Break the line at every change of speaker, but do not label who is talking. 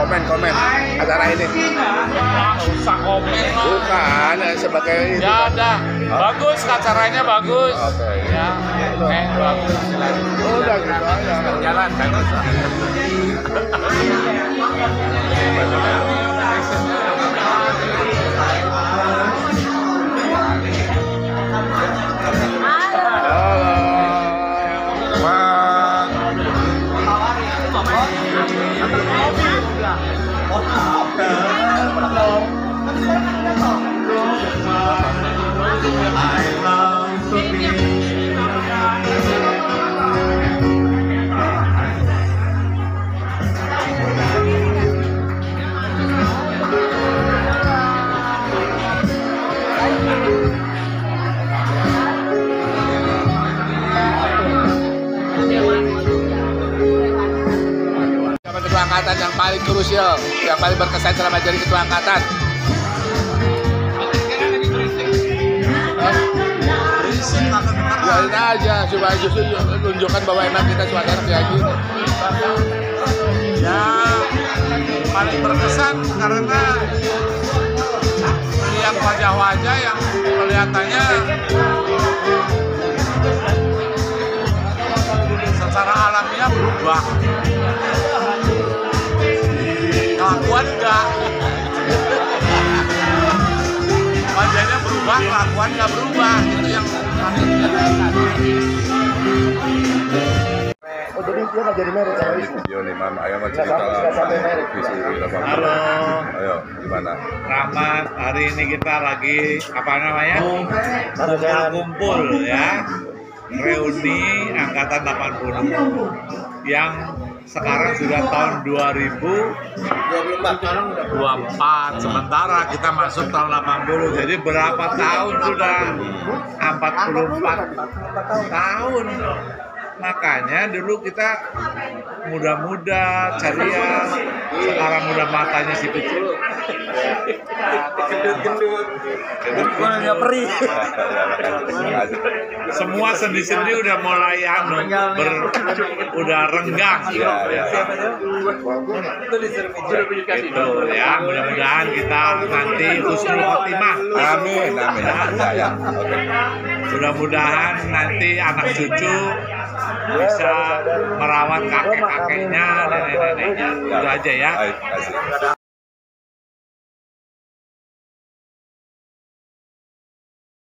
komen komen acara ini
usah komen bukan
eh, sebagai itu Ya
ada. Bagus acaranya bagus. Oke. Ya, oke bagus. Oh, udah gitu aja Jalan bagus
อะโอ้เออมัลมันเล่นกันได้ต่อ
I love
angkatan yang paling krusial, yang paling berkesan selama jadi ketua angkatan?
Biarin
aja supaya justru tunjukkan bahwa emang kita suasana kayak gini.
ya paling berkesan karena lihat wajah-wajah yang kelihatannya secara alamiah berubah enggak wajahnya berubah kelakuan enggak berubah itu yang
Oh jadi dia nggak jadi merit sama istri?
Video nih, Mam. Ayo mau Nggak cerita nggak visi. Halo. Ayo, gimana?
Rahmat, hari ini kita lagi apa namanya? Rangkaian Kumpul ya. Reuni angkatan 80 yang sekarang sudah tahun
2024
sementara kita masuk tahun 80 jadi berapa tahun sudah? 44 tahun. Makanya dulu kita muda-muda ceria sekarang udah matanya si kecil perih.
semua sendi-sendi udah
mulai anu ber, udah renggang Iya, iya.
gitu ya
mudah-mudahan kita nanti husnul khotimah Amin,
amin. Ya, ya. Oke.
Mudah-mudahan nanti anak cucu bisa merawat kakek-kakeknya nenek-neneknya itu aja ya.